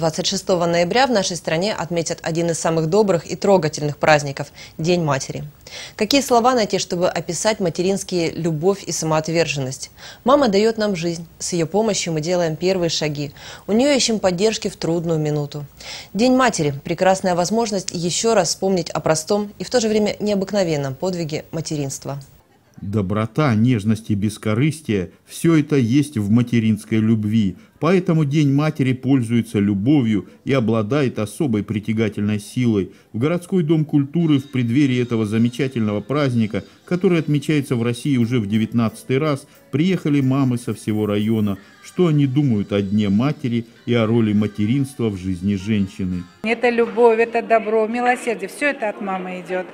26 ноября в нашей стране отметят один из самых добрых и трогательных праздников – День матери. Какие слова найти, чтобы описать материнские любовь и самоотверженность? Мама дает нам жизнь. С ее помощью мы делаем первые шаги. У нее ищем поддержки в трудную минуту. День матери – прекрасная возможность еще раз вспомнить о простом и в то же время необыкновенном подвиге материнства. Доброта, нежность и бескорыстие – все это есть в материнской любви, поэтому День матери пользуется любовью и обладает особой притягательной силой. В городской дом культуры в преддверии этого замечательного праздника, который отмечается в России уже в 19 раз, приехали мамы со всего района. Что они думают о Дне матери и о роли материнства в жизни женщины? Это любовь, это добро, милосердие, все это от мамы идет.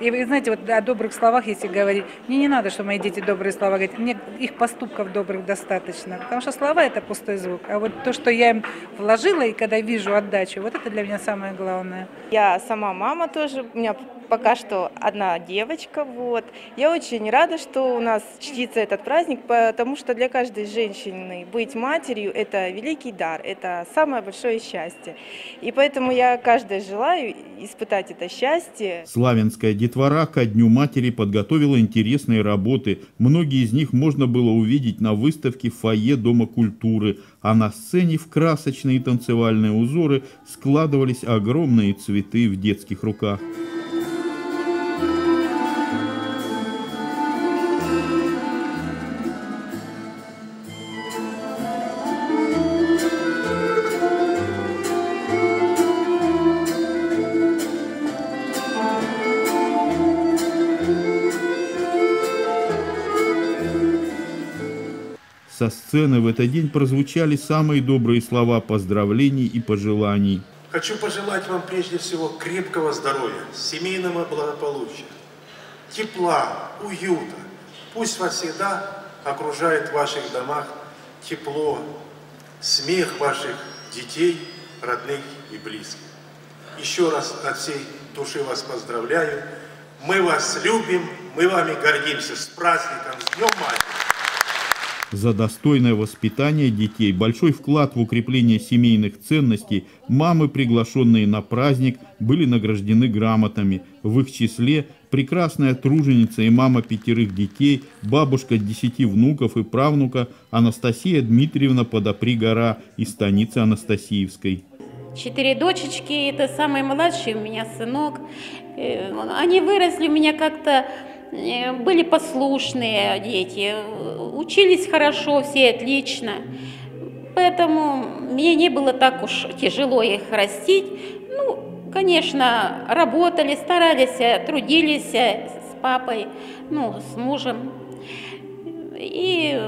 И вы знаете, вот о добрых словах, если говорить, мне не надо, чтобы мои дети добрые слова говорят, мне их поступков добрых достаточно, потому что слова это пустой звук, а вот то, что я им вложила, и когда вижу отдачу, вот это для меня самое главное. Я сама мама тоже, у меня пока что одна девочка, вот. Я очень рада, что у нас чтится этот праздник, потому что для каждой женщины быть матерью – это великий дар, это самое большое счастье. И поэтому я каждой желаю испытать это счастье. Славянская детвора ко Дню матери подготовила интересные работы. Многие из них можно было увидеть на выставке в фойе Дома культуры, а на сцене в красочные танцевальные узоры складывались огромные цветы в детских руках. Со сцены в этот день прозвучали самые добрые слова поздравлений и пожеланий. Хочу пожелать вам прежде всего крепкого здоровья, семейного благополучия, тепла, уюта. Пусть вас всегда окружает в ваших домах тепло, смех ваших детей, родных и близких. Еще раз от всей души вас поздравляю. Мы вас любим, мы вами гордимся. С праздником, с Днем Матери! За достойное воспитание детей, большой вклад в укрепление семейных ценностей, мамы, приглашенные на праздник, были награждены грамотами. В их числе прекрасная труженица и мама пятерых детей, бабушка десяти внуков и правнука Анастасия Дмитриевна Подопри-Гора из станицы Анастасиевской. Четыре дочечки, это самый младший у меня сынок. Э, они выросли у меня как-то были послушные дети, учились хорошо, все отлично. Поэтому мне не было так уж тяжело их растить. Ну, конечно, работали, старались, трудились с папой, ну, с мужем. И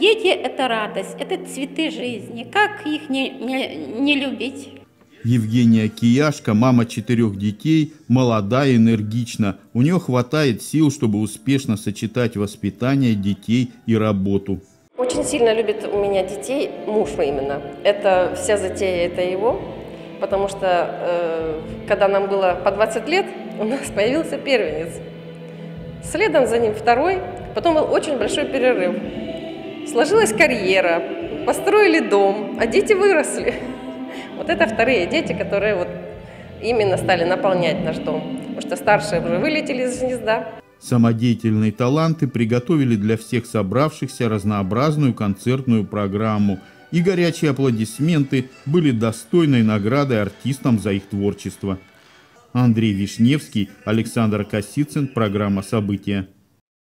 дети – это радость, это цветы жизни. Как их не, не, не любить? Евгения Кияшка, мама четырех детей, молода, энергична. У нее хватает сил, чтобы успешно сочетать воспитание детей и работу. Очень сильно любит у меня детей муж именно. Это вся затея, это его. Потому что э, когда нам было по 20 лет, у нас появился первенец. Следом за ним второй, потом был очень большой перерыв. Сложилась карьера, построили дом, а дети выросли. Вот это вторые дети, которые вот именно стали наполнять наш дом. Потому что старшие уже вылетели из гнезда. Самодеятельные таланты приготовили для всех собравшихся разнообразную концертную программу, и горячие аплодисменты были достойной наградой артистам за их творчество. Андрей Вишневский, Александр Косицын, программа «События».